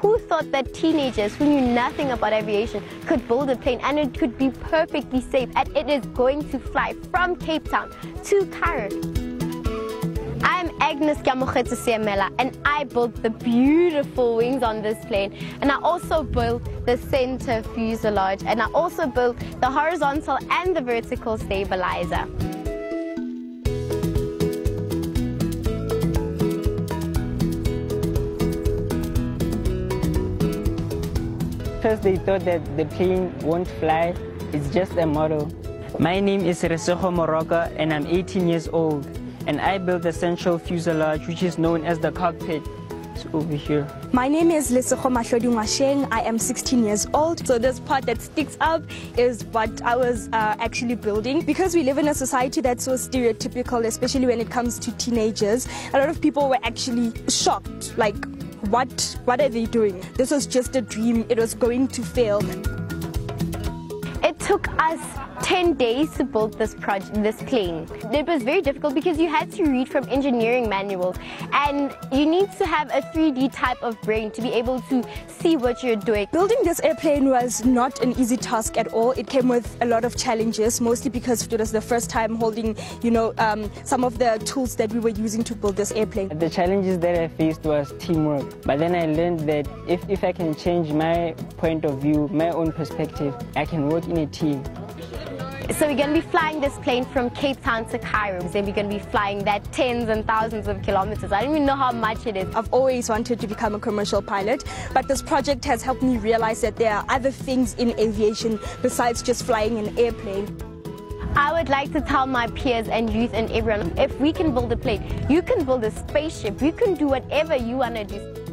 who thought that teenagers who knew nothing about aviation could build a plane and it could be perfectly safe and it is going to fly from Cape Town to Cairo. I'm Agnes Gamochetsu Siamela and I built the beautiful wings on this plane and I also built the center fuselage and I also built the horizontal and the vertical stabilizer. First they thought that the plane won't fly, it's just a model. My name is Resejo Moroka and I'm 18 years old and I built the central fuselage which is known as the cockpit. It's over here. My name is Lesego Mahlodi Mwasheng. I am 16 years old. So this part that sticks up is what I was uh, actually building. Because we live in a society that's so stereotypical, especially when it comes to teenagers, a lot of people were actually shocked. Like, what, what are they doing? This was just a dream. It was going to fail. It took us 10 days to build this project, this plane. It was very difficult because you had to read from engineering manuals and you need to have a 3D type of brain to be able to see what you're doing. Building this airplane was not an easy task at all. It came with a lot of challenges, mostly because it was the first time holding, you know, um, some of the tools that we were using to build this airplane. The challenges that I faced was teamwork. But then I learned that if, if I can change my point of view, my own perspective, I can work in a team. So we're going to be flying this plane from Cape Town to Cairo. Then we're going to be flying that tens and thousands of kilometers. I don't even know how much it is. I've always wanted to become a commercial pilot, but this project has helped me realize that there are other things in aviation besides just flying an airplane. I would like to tell my peers and youth and everyone, if we can build a plane, you can build a spaceship, you can do whatever you want to do.